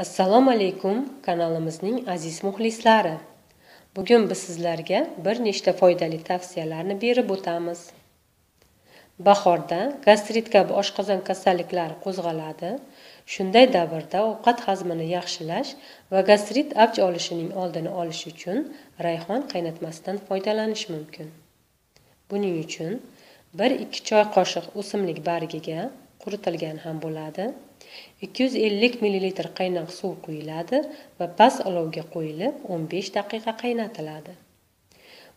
assalomu alaykum kanalimizning aziz muxlislari. Bugun biz sizlarga bir nechta foydali tavsiyalarni berib o'tamiz. Bahorda gastrit kabi oshqozon kasalliklari qo'zg'aladi. Shunday davrda ovqat hazmini yaxshilash va gastrit avj olishining oldini olish uchun rayhon qaynatmasidan foydalanish mumkin. Buning uchun bir ikki choy qoshiq o'simlik bargiga quritilgan ham bo'ladi 250 ml qaynoq suv quyiladi va past olovga qo'yilib 15 daqiqa qaynatiladi.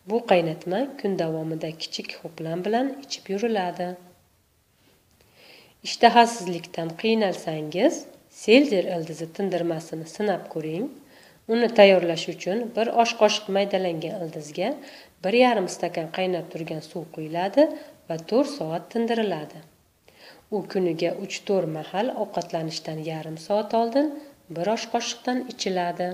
Bu qaynatma kun davomida kichik ho'plam bilan ichib yuriladi. Ishtahasizlikdan qiynalsangiz, selzer ildizi tindirmasini sinab ko'ring. Uni tayyorlash uchun bir osh qoshiq maydalangan ildizga 1,5 stakan qaynab turgan suv quyiladi va 4 soat tindiriladi. U kuniga uch to'rt mahal ovqatlanishdan yarim soat oldin bir osh qoshiqdan ichiladi.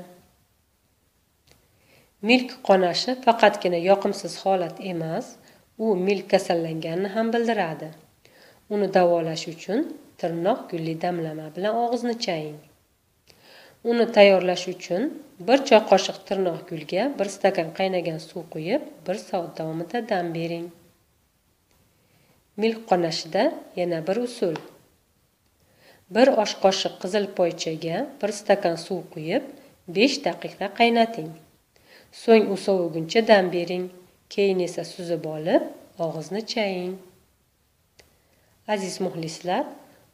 Milk qonashi faqatgina yoqimsiz holat emas u milk kasallanganini ham bildiradi. Uni davolash uchun tirnoq gulli damlama bilan og'izni chaying. Uni tayyorlash uchun bir choy qoshiq tirnoq gulga bir stakan qaynagan suv quyib bir soat davomida dam bering. Milk qonashida yana bir usul. Bir osh qoshiq qizil poychaga bir stakan suv quyib 5 daqiqa qaynating. So'ng u soviguncha dam bering. Keyin esa suzib olib og'izni chaying. Aziz muxlislar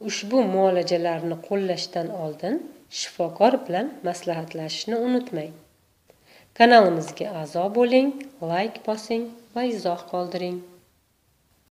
ushbu muolajalarni qo'llashdan oldin shifokor bilan maslahatlashishni unutmang. Kanalimizga a'zo bo'ling layk bosing va izoh qoldiring.